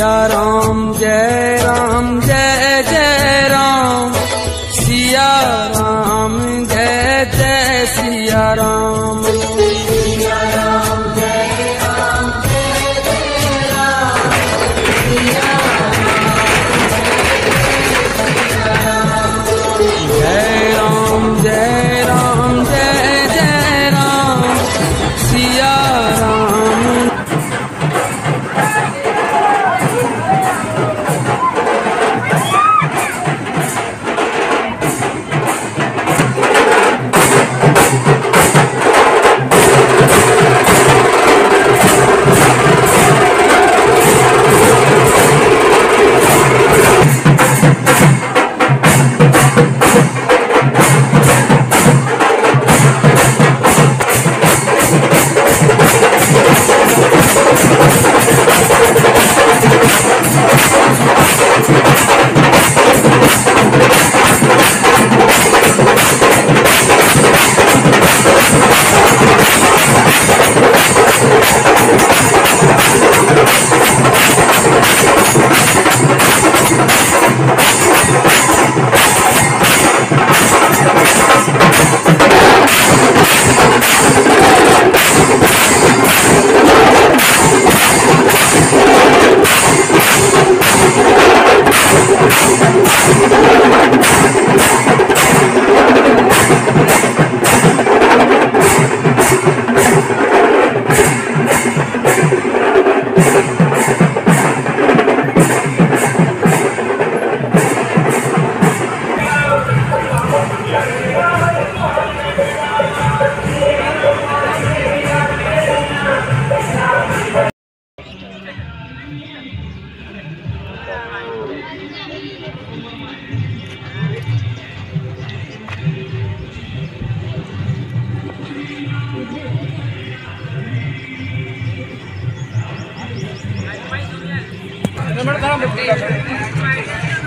Ram Jai Ram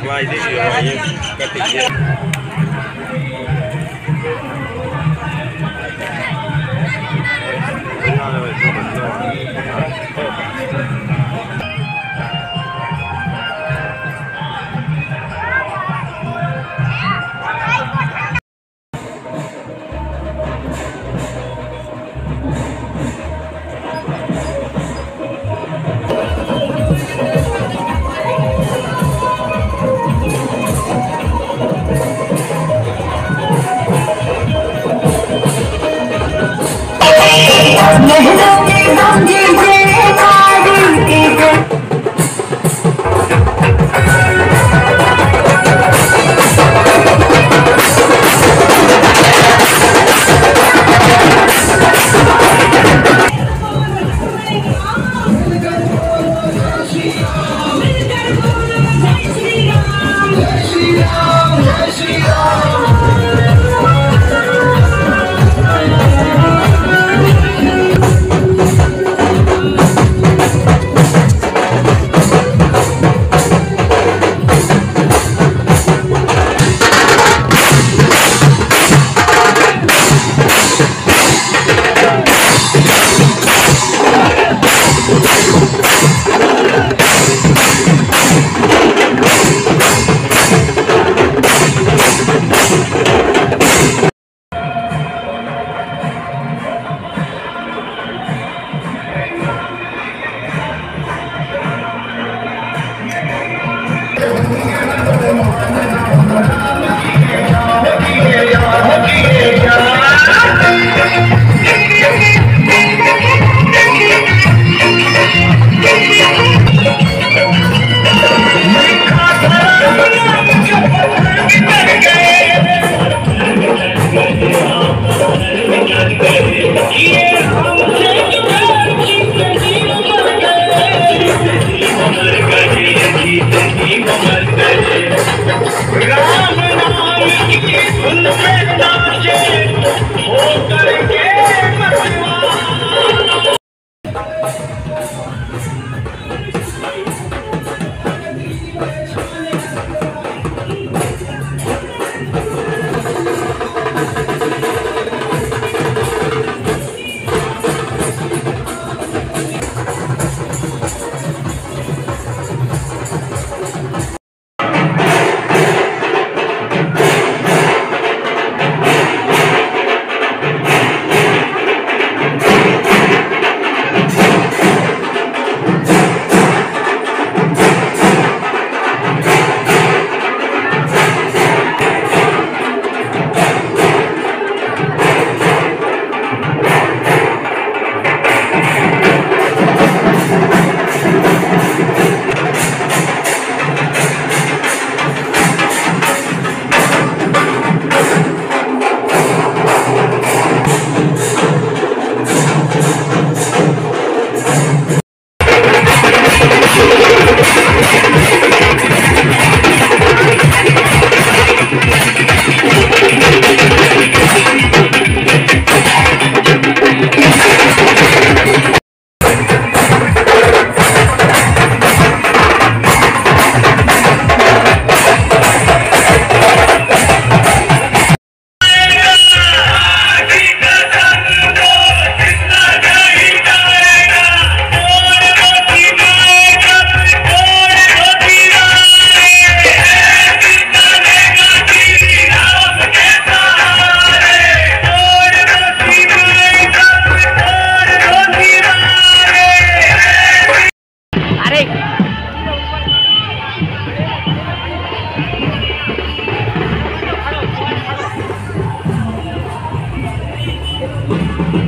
Vai, deixa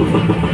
Ha ha.